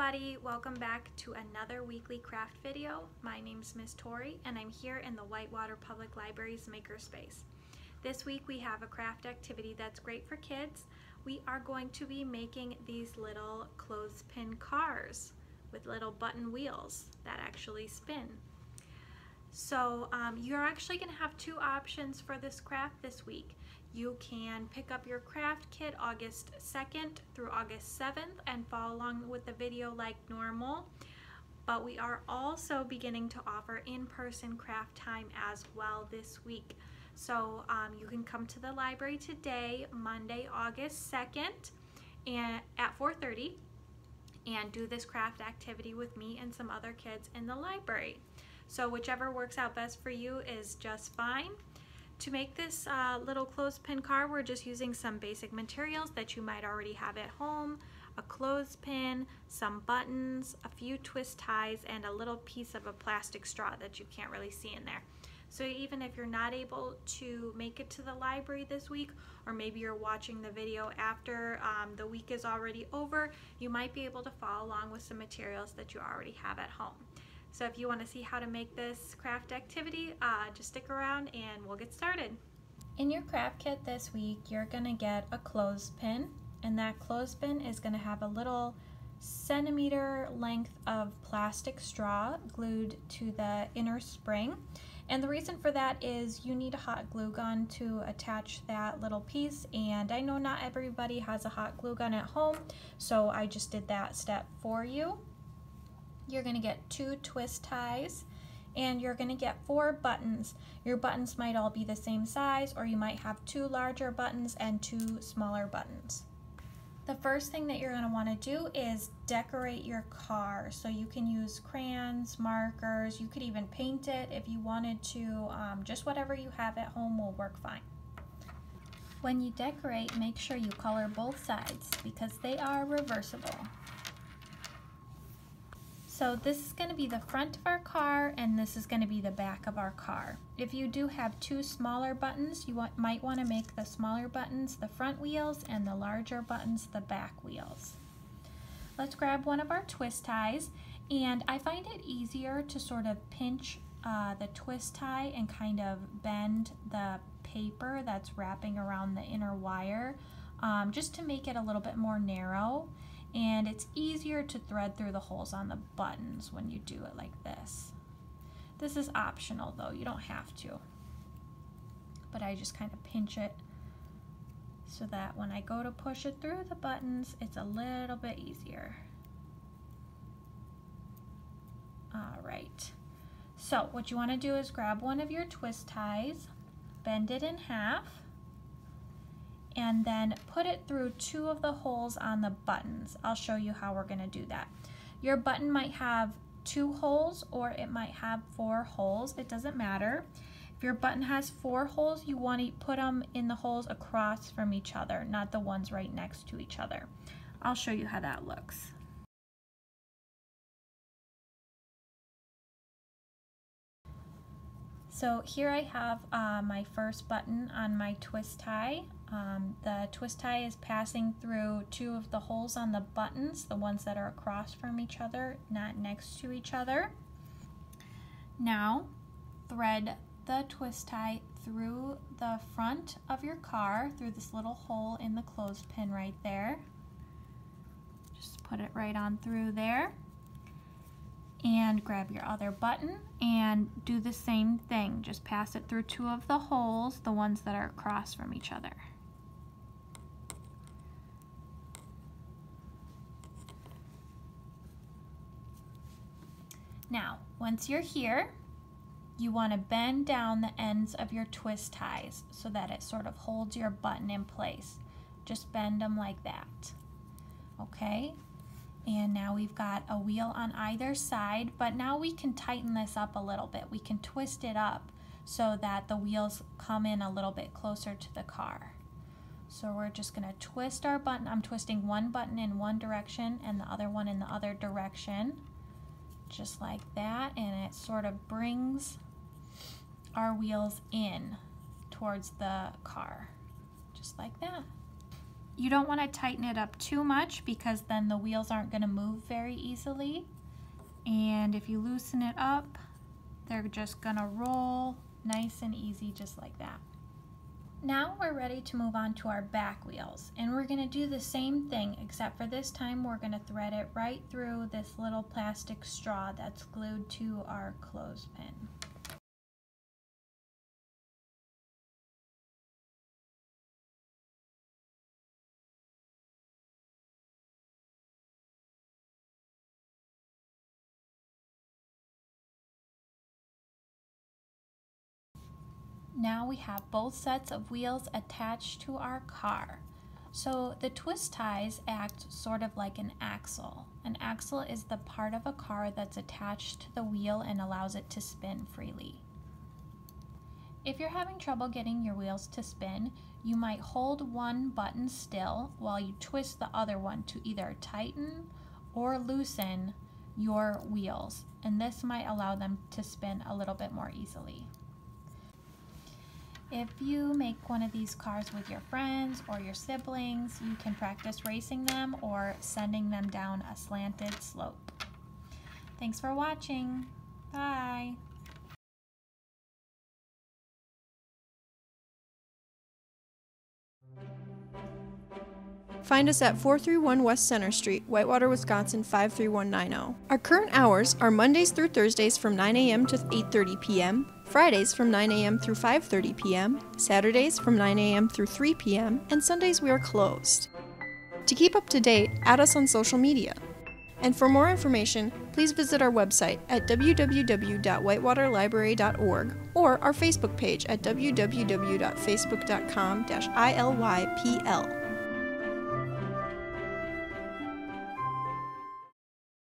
everybody, welcome back to another weekly craft video. My name's Miss Tori and I'm here in the Whitewater Public Library's Makerspace. This week we have a craft activity that's great for kids. We are going to be making these little clothespin cars with little button wheels that actually spin. So um, you're actually going to have two options for this craft this week. You can pick up your craft kit August 2nd through August 7th and follow along with the video like normal. But we are also beginning to offer in-person craft time as well this week. So um, you can come to the library today, Monday, August 2nd and at 4.30 and do this craft activity with me and some other kids in the library. So whichever works out best for you is just fine. To make this uh, little clothespin car, we're just using some basic materials that you might already have at home, a clothespin, some buttons, a few twist ties, and a little piece of a plastic straw that you can't really see in there. So even if you're not able to make it to the library this week, or maybe you're watching the video after um, the week is already over, you might be able to follow along with some materials that you already have at home. So if you want to see how to make this craft activity, uh, just stick around and we'll get started. In your craft kit this week, you're going to get a clothespin, and that clothespin is going to have a little centimeter length of plastic straw glued to the inner spring. And the reason for that is you need a hot glue gun to attach that little piece and I know not everybody has a hot glue gun at home so I just did that step for you. You're gonna get two twist ties and you're gonna get four buttons. Your buttons might all be the same size or you might have two larger buttons and two smaller buttons. The first thing that you're going to want to do is decorate your car. So you can use crayons, markers, you could even paint it if you wanted to. Um, just whatever you have at home will work fine. When you decorate, make sure you color both sides because they are reversible. So this is going to be the front of our car and this is going to be the back of our car. If you do have two smaller buttons, you want, might want to make the smaller buttons the front wheels and the larger buttons the back wheels. Let's grab one of our twist ties and I find it easier to sort of pinch uh, the twist tie and kind of bend the paper that's wrapping around the inner wire um, just to make it a little bit more narrow and it's easier to thread through the holes on the buttons when you do it like this. This is optional though, you don't have to. But I just kind of pinch it so that when I go to push it through the buttons, it's a little bit easier. All right, so what you wanna do is grab one of your twist ties, bend it in half, and then put it through two of the holes on the buttons. I'll show you how we're gonna do that. Your button might have two holes or it might have four holes. It doesn't matter. If your button has four holes, you want to put them in the holes across from each other, not the ones right next to each other. I'll show you how that looks. So here I have uh, my first button on my twist tie. Um, the twist tie is passing through two of the holes on the buttons, the ones that are across from each other, not next to each other. Now, thread the twist tie through the front of your car, through this little hole in the clothespin right there. Just put it right on through there. And grab your other button and do the same thing. Just pass it through two of the holes, the ones that are across from each other. Now, once you're here, you want to bend down the ends of your twist ties so that it sort of holds your button in place. Just bend them like that. Okay? And now we've got a wheel on either side, but now we can tighten this up a little bit. We can twist it up so that the wheels come in a little bit closer to the car. So we're just gonna twist our button. I'm twisting one button in one direction and the other one in the other direction just like that and it sort of brings our wheels in towards the car just like that You don't want to tighten it up too much because then the wheels aren't going to move very easily. And if you loosen it up, they're just going to roll nice and easy just like that. Now we're ready to move on to our back wheels and we're going to do the same thing except for this time we're going to thread it right through this little plastic straw that's glued to our clothespin. Now we have both sets of wheels attached to our car. So the twist ties act sort of like an axle. An axle is the part of a car that's attached to the wheel and allows it to spin freely. If you're having trouble getting your wheels to spin, you might hold one button still while you twist the other one to either tighten or loosen your wheels, and this might allow them to spin a little bit more easily. If you make one of these cars with your friends or your siblings, you can practice racing them or sending them down a slanted slope. Thanks for watching. Bye. Find us at 431 West Center Street, Whitewater, Wisconsin 53190. Our current hours are Mondays through Thursdays from 9 a.m. to 8:30 p.m., Fridays from 9 a.m. through 5:30 p.m., Saturdays from 9 a.m. through 3 p.m., and Sundays we are closed. To keep up to date, add us on social media. And for more information, please visit our website at www.whitewaterlibrary.org or our Facebook page at www.facebook.com-ilypl.